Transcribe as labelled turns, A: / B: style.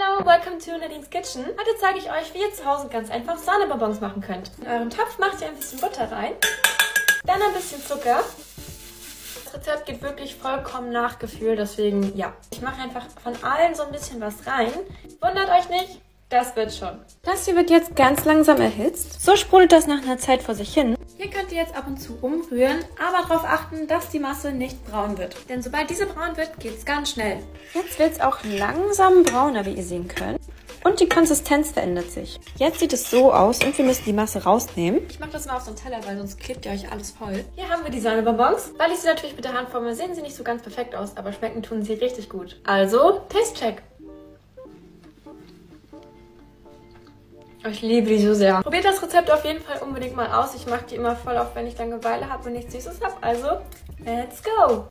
A: Hallo, welcome to Nadines Kitchen. Heute zeige ich euch, wie ihr zu Hause ganz einfach Sahnebonbons machen könnt. In euren Topf macht ihr ein bisschen Butter rein, dann ein bisschen Zucker. Das Rezept geht wirklich vollkommen nach Gefühl, deswegen ja. Ich mache einfach von allen so ein bisschen was rein. Wundert euch nicht, das wird schon. Das hier wird jetzt ganz langsam erhitzt. So sprudelt das nach einer Zeit vor sich hin. Hier könnt ihr jetzt ab und zu umrühren, aber darauf achten, dass die Masse nicht braun wird. Denn sobald diese braun wird, geht es ganz schnell. Jetzt wird es auch langsam brauner, wie ihr sehen könnt. Und die Konsistenz verändert sich. Jetzt sieht es so aus und wir müssen die Masse rausnehmen. Ich mache das mal auf so einen Teller, weil sonst klebt ihr euch alles voll. Hier haben wir die Sahnebonbons. Weil ich sie natürlich mit der Hand forme, sehen sie nicht so ganz perfekt aus, aber schmecken tun sie richtig gut. Also, Taste-Check. Ich liebe die so sehr. Probiert das Rezept auf jeden Fall unbedingt mal aus. Ich mache die immer voll auf, wenn ich Langeweile habe und nichts Süßes habe. Also, let's go!